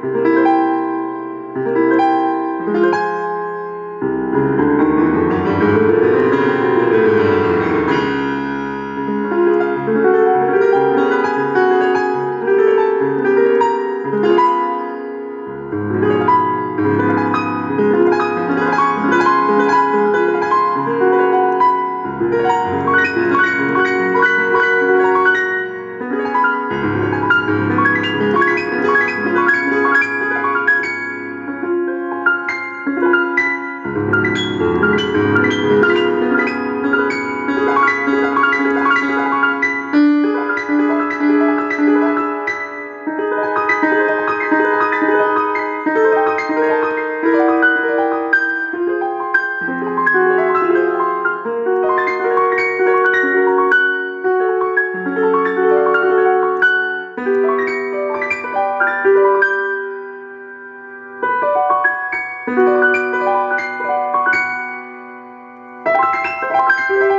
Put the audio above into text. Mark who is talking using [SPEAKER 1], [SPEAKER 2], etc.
[SPEAKER 1] Thank you. Música thank you